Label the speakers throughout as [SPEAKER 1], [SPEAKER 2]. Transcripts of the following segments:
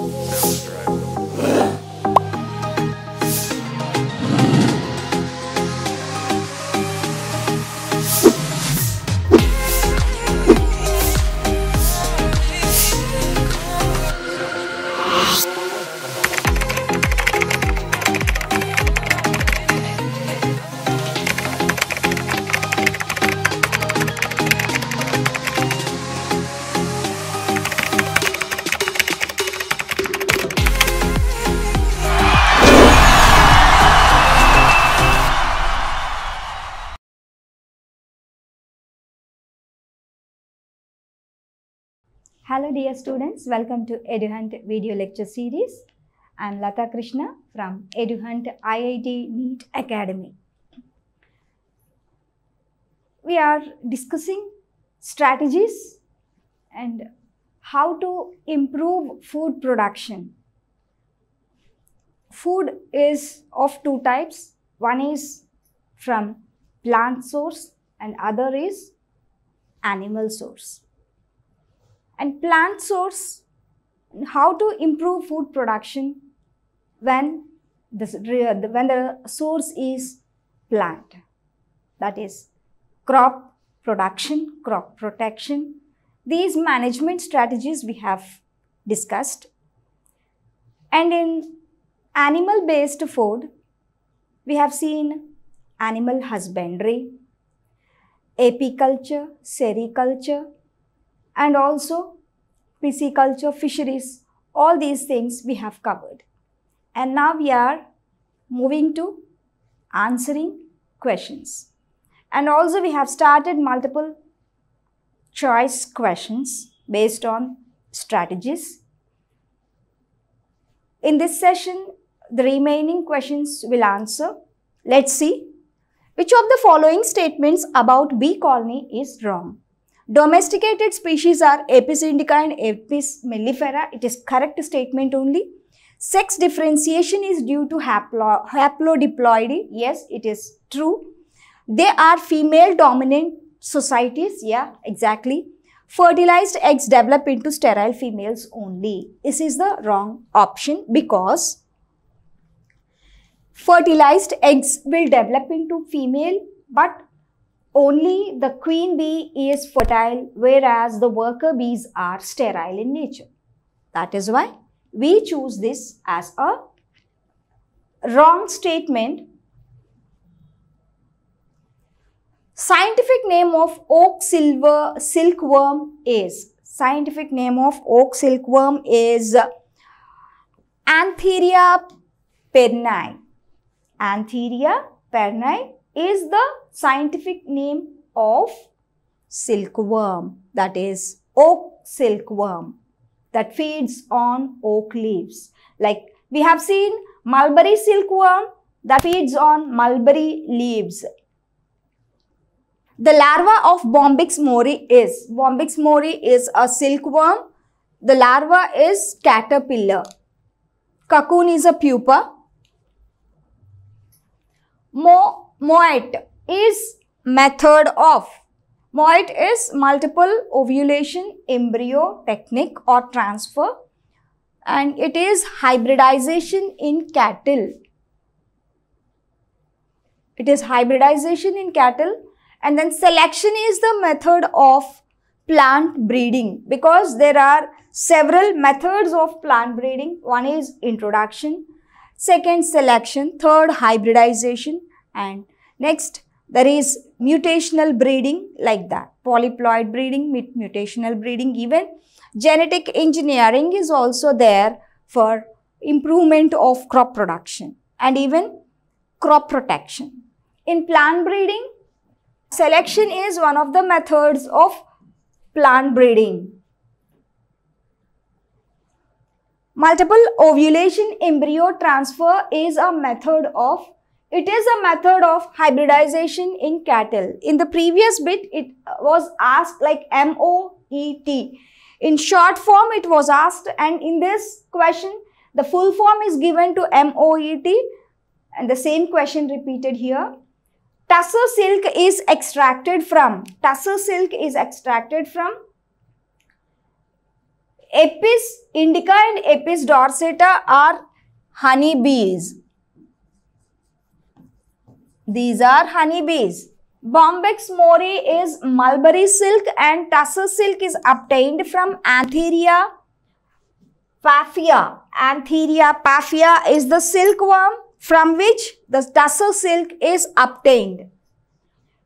[SPEAKER 1] Sounds
[SPEAKER 2] Hello dear students, welcome to EduHunt video lecture series. I am Lata Krishna from EduHunt IIT NEET Academy. We are discussing strategies and how to improve food production. Food is of two types. One is from plant source and other is animal source and plant source how to improve food production when the, when the source is plant. That is crop production crop protection. These management strategies we have discussed. And in animal based food we have seen animal husbandry apiculture sericulture and also pisciculture, fisheries, all these things we have covered. And now we are moving to answering questions. And also we have started multiple choice questions based on strategies. In this session, the remaining questions will answer. Let's see. Which of the following statements about bee colony is wrong? Domesticated species are Apis indica and Apis mellifera. It is correct statement only. Sex differentiation is due to haplo, haplodiploidy. Yes, it is true. They are female dominant societies. Yeah, exactly. Fertilized eggs develop into sterile females only. This is the wrong option because fertilized eggs will develop into female but only the queen bee is fertile whereas the worker bees are sterile in nature. That is why we choose this as a wrong statement. Scientific name of oak silver silkworm is scientific name of oak silkworm is Antheraea pernyi. Antheraea pernyi is the scientific name of silkworm. That is oak silkworm that feeds on oak leaves. Like we have seen mulberry silkworm that feeds on mulberry leaves. The larva of Bombyx mori is Bombyx mori is a silkworm. The larva is caterpillar. Cocoon is a pupa. Mo moat is method of moat is multiple ovulation embryo technique or transfer and it is hybridization in cattle. It is hybridization in cattle and then selection is the method of plant breeding because there are several methods of plant breeding. One is introduction second selection third hybridization and next there is mutational breeding like that. Polyploid breeding mutational breeding even genetic engineering is also there for improvement of crop production and even crop protection. In plant breeding selection is one of the methods of plant breeding. Multiple ovulation embryo transfer is a method of it is a method of hybridization in cattle. In the previous bit, it was asked like M-O-E-T. In short form, it was asked and in this question, the full form is given to M-O-E-T and the same question repeated here. Tussar silk is extracted from, tussar silk is extracted from Apis indica and Apis dorsata are honeybees. These are honeybees. Bombyx mori is mulberry silk and tussar silk is obtained from Antheraea Paphia. Antheraea Paphia is the silkworm from which the tussar silk is obtained.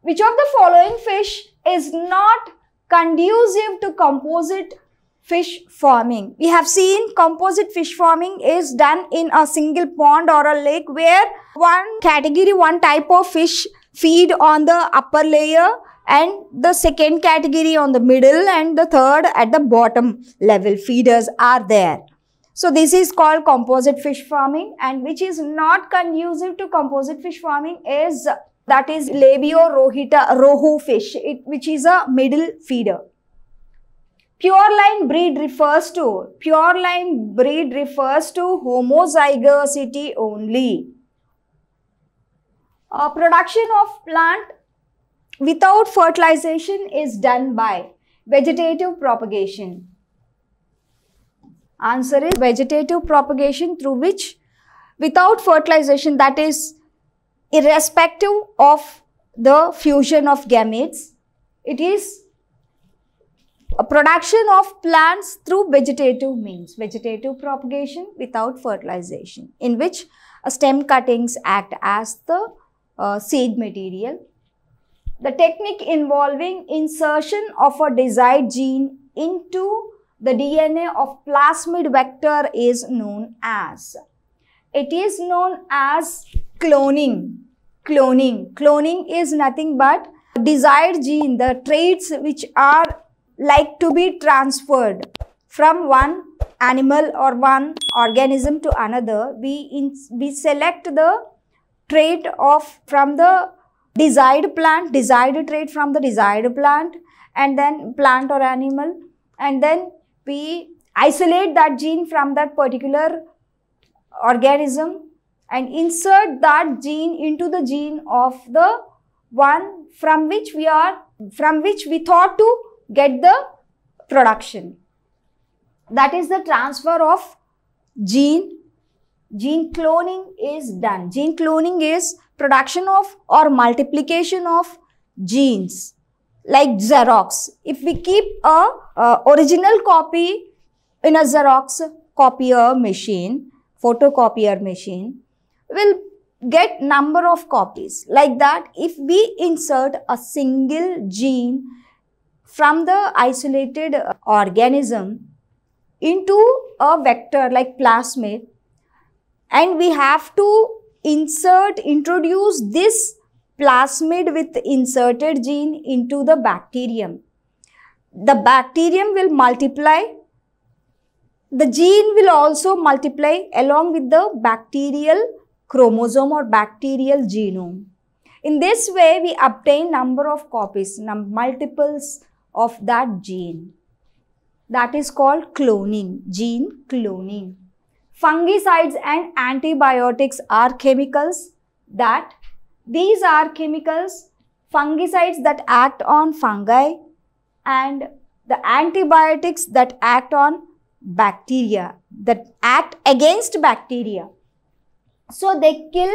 [SPEAKER 2] Which of the following fish is not conducive to composite fish farming? We have seen composite fish farming is done in a single pond or a lake where one category, one type of fish feed on the upper layer and the second category on the middle and the third at the bottom level feeders are there. So this is called composite fish farming and which is not conducive to composite fish farming is that is Labeo rohita rohu fish it, which is a middle feeder. Pure line breed refers to pure line breed refers to homozygosity only. Uh, production of plant without fertilization is done by vegetative propagation. Answer is vegetative propagation through which without fertilization that is irrespective of the fusion of gametes, it is a production of plants through vegetative means, vegetative propagation without fertilization, in which stem cuttings act as the uh, seed material. The technique involving insertion of a desired gene into the DNA of plasmid vector is known as. It is known as cloning. Cloning. Cloning is nothing but desired gene, the traits which are like to be transferred from one animal or one organism to another. We, in, we select the trait of from the desired plant, desired trait from the desired plant and then plant or animal and then we isolate that gene from that particular organism and insert that gene into the gene of the one from which we are from which we thought to get the production that is the transfer of gene gene cloning is done gene cloning is production of or multiplication of genes like Xerox. If we keep a, original copy in a Xerox copier machine, photocopier machine, we'll get number of copies. Like that, if we insert a single gene from the isolated uh, organism into a vector like plasmid, and we have to insert, introduce this plasmid with inserted gene into the bacterium. The bacterium will multiply. The gene will also multiply along with the bacterial chromosome or bacterial genome. In this way, we obtain number of copies, multiples of that gene. That is called cloning, gene cloning. Fungicides and antibiotics are chemicals that these are chemicals, fungicides that act on fungi and the antibiotics that act on bacteria, that act against bacteria. So they kill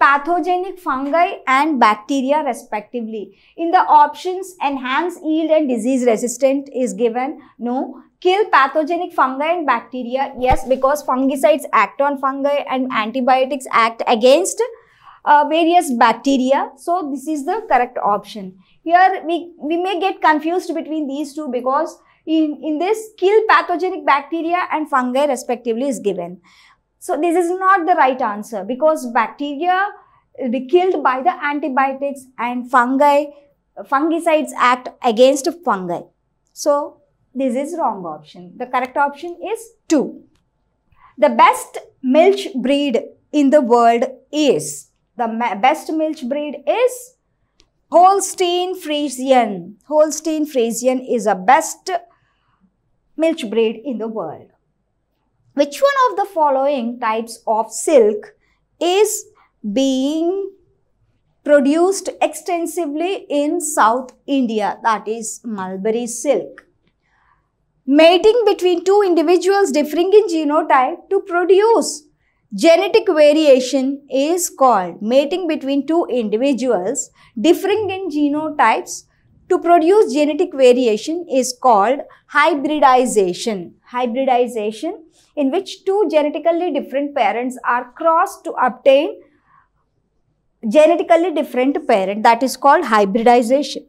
[SPEAKER 2] pathogenic fungi and bacteria respectively. In the options enhance yield and disease resistant is given. No. Kill pathogenic fungi and bacteria. Yes, because fungicides act on fungi and antibiotics act against uh, various bacteria. So this is the correct option. Here we, we may get confused between these two because in, in this kill pathogenic bacteria and fungi respectively is given. So this is not the right answer because bacteria will be killed by the antibiotics and fungi, fungicides act against fungi. So this is wrong option. The correct option is 2. The best milch breed in the world is the best milch breed is Holstein Friesian. Holstein Friesian is the best milch breed in the world. Which one of the following types of silk is being produced extensively in South India? That is mulberry silk. mating between two individuals differing in genotype to produce genetic variation is called mating between two individuals differing in genotypes to produce genetic variation is called hybridization. Hybridization in which two genetically different parents are crossed to obtain genetically different parent that is called hybridization.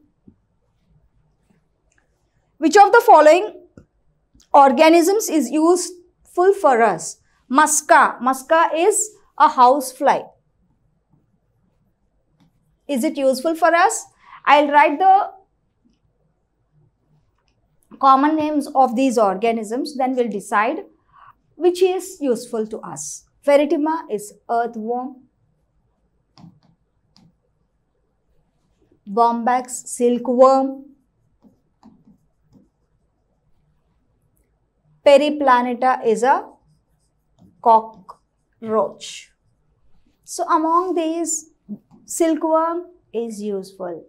[SPEAKER 2] Which of the following organisms is useful for us? Musca. Musca is a housefly. Is it useful for us? I'll write the common names of these organisms, then we'll decide which is useful to us. Pheretima is earthworm. Bombyx silkworm. Periplaneta is a cockroach. So among these, silkworm is useful.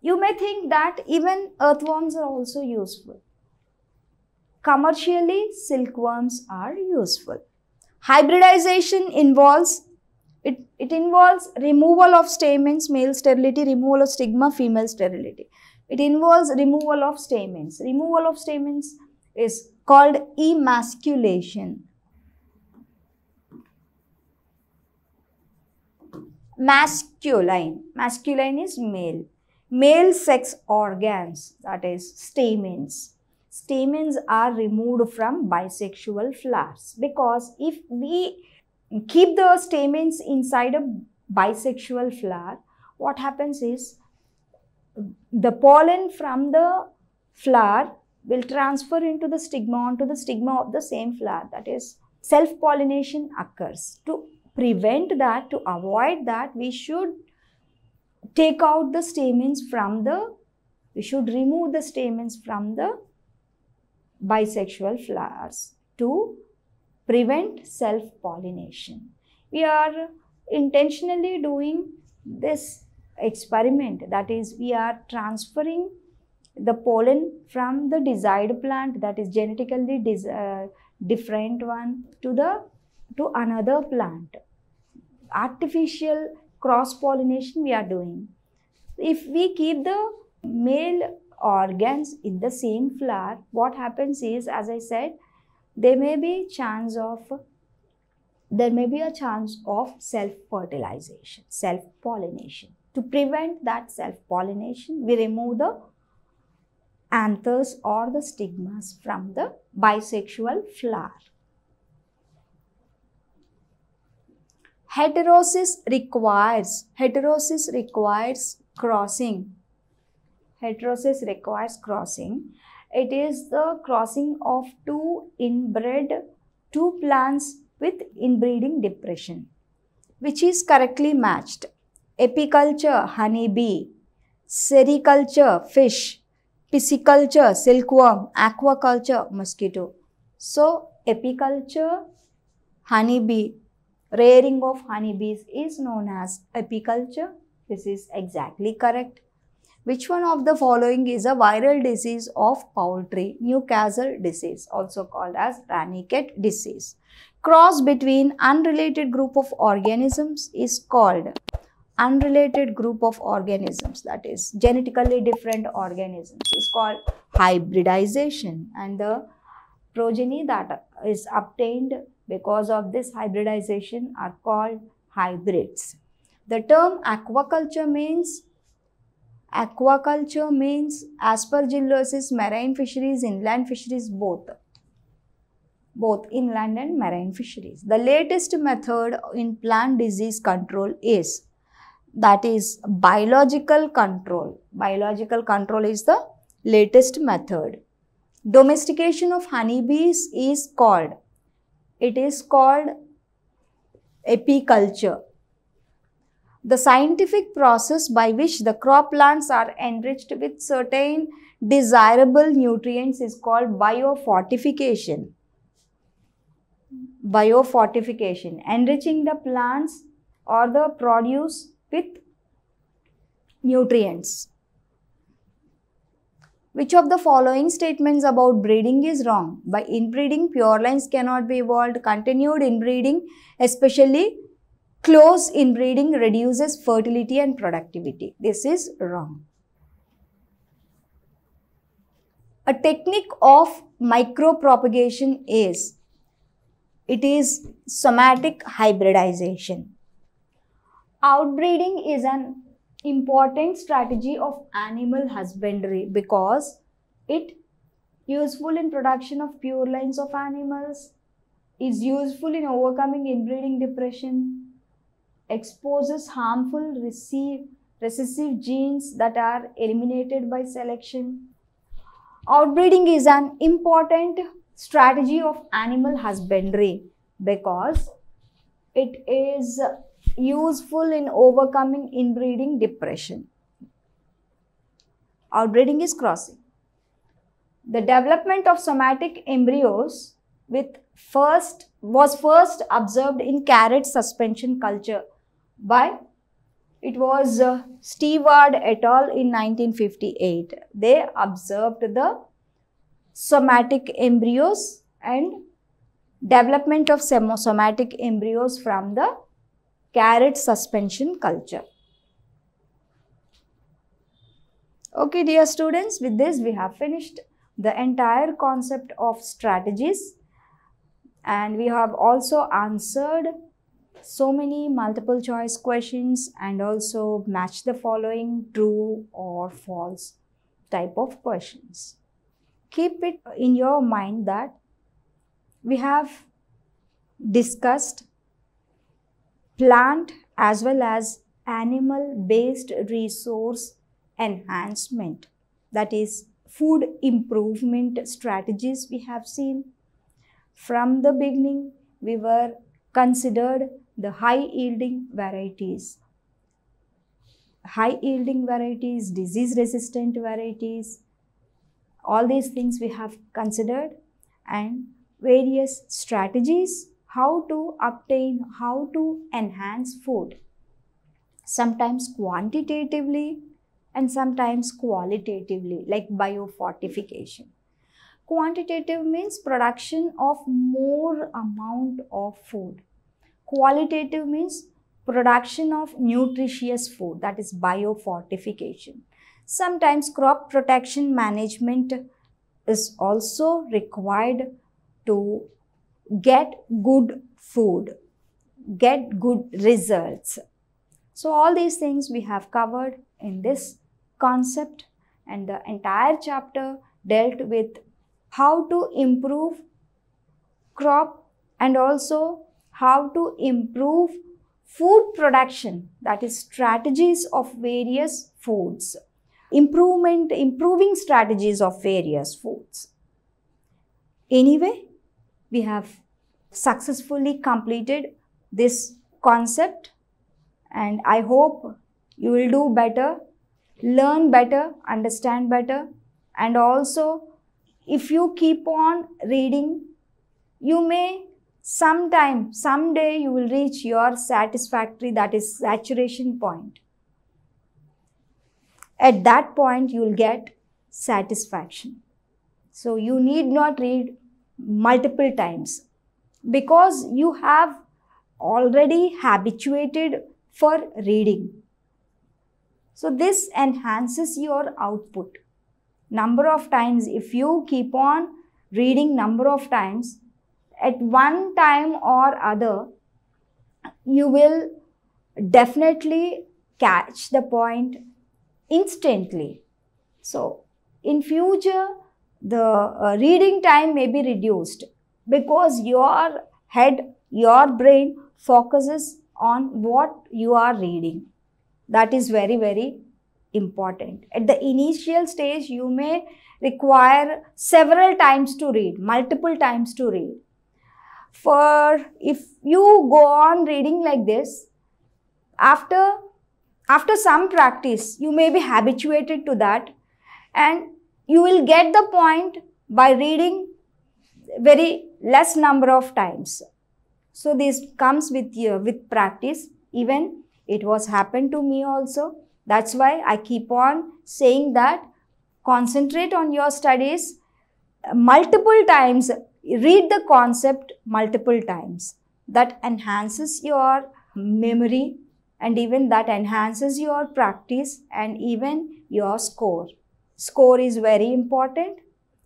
[SPEAKER 2] You may think that even earthworms are also useful. Commercially, silkworms are useful. Hybridization involves it, it involves removal of stamens, male sterility, removal of stigma, female sterility. It involves removal of stamens. Removal of stamens is called emasculation. Masculine. Masculine is male. Male sex organs, that is stamens. Stamens are removed from bisexual flowers because if we keep the stamens inside a bisexual flower, what happens is the pollen from the flower will transfer into the stigma onto the stigma of the same flower. That is, self-pollination occurs. To prevent that, to avoid that, we should take out the stamens from the, we should remove the stamens from the bisexual flowers to prevent self-pollination. We are intentionally doing this experiment. That is we are transferring the pollen from the desired plant that is genetically uh, different one to the to another plant. Artificial cross pollination we are doing. If we keep the male organs in the same flower what happens is as i said there may be chance of there may be a chance of self fertilization self pollination to prevent that self pollination we remove the anthers or the stigmas from the bisexual flower. Heterosis requires, heterosis requires crossing. Heterosis requires crossing. It is the crossing of two inbred, two plants with inbreeding depression, which is correctly matched. Apiculture, honeybee. Sericulture, fish pisciculture, silkworm, aquaculture, mosquito. So, apiculture, honeybee, rearing of honeybees is known as apiculture. This is exactly correct. Which one of the following is a viral disease of poultry? Newcastle disease, also called as Ranikhet disease. Cross between unrelated group of organisms is called unrelated group of organisms that is genetically different organisms is called hybridization and the progeny that is obtained because of this hybridization are called hybrids. The term aquaculture means aquaculture means aspergillosis, marine fisheries, inland fisheries both both inland and marine fisheries. The latest method in plant disease control is that is biological control. Biological control is the latest method. Domestication of honeybees is called, it is called apiculture. The scientific process by which the crop plants are enriched with certain desirable nutrients is called biofortification. Biofortification, enriching the plants or the produce with nutrients. Which of the following statements about breeding is wrong? By inbreeding, pure lines cannot be evolved. Continued inbreeding, especially close inbreeding, reduces fertility and productivity. This is wrong. A technique of micropropagation is it is somatic hybridization. Outbreeding is an important strategy of animal husbandry because it useful in production of pure lines of animals, is useful in overcoming inbreeding depression, exposes harmful recessive genes that are eliminated by selection. Outbreeding is an important strategy of animal husbandry because it is useful in overcoming inbreeding depression. Outbreeding is crossing. The development of somatic embryos with first was first observed in carrot suspension culture by it was uh, Steward et al. in 1958. They observed the somatic embryos and development of somatic embryos from the carrot suspension culture. Okay, dear students, with this we have finished the entire concept of strategies and we have also answered so many multiple choice questions and also match the following true or false type of questions. Keep it in your mind that we have discussed plant as well as animal based resource enhancement that is food improvement strategies we have seen from the beginning we were considered the high yielding varieties high yielding varieties disease resistant varieties all these things we have considered and various strategies how to obtain, how to enhance food. Sometimes quantitatively and sometimes qualitatively, like biofortification. Quantitative means production of more amount of food. Qualitative means production of nutritious food, that is biofortification. Sometimes crop protection management is also required to get good food, get good results. So, all these things we have covered in this concept, and the entire chapter dealt with how to improve crop and also how to improve food production that is strategies of various foods. Improvement improving strategies of various foods. Anyway we have successfully completed this concept and I hope you will do better, learn better, understand better. And also if you keep on reading, you may sometime, someday you will reach your satisfactory that is saturation point. At that point you will get satisfaction. So you need not read multiple times because you have already habituated for reading. So this enhances your output. Number of times, if you keep on reading number of times, at one time or other, you will definitely catch the point instantly. So in future, the uh, reading time may be reduced because your head, your brain focuses on what you are reading. That is very, very important. At the initial stage, you may require several times to read, multiple times to read. For if you go on reading like this, after, after some practice, you may be habituated to that and you will get the point by reading very less number of times. So this comes with uh, with practice. Even it was happened to me also. That's why I keep on saying that concentrate on your studies multiple times, read the concept multiple times. That enhances your memory and even that enhances your practice and even your score. Score is very important.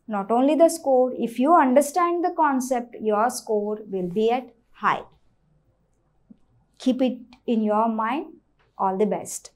[SPEAKER 2] Not only the score, if you understand the concept, your score will be at high. Keep it in your mind. All the best.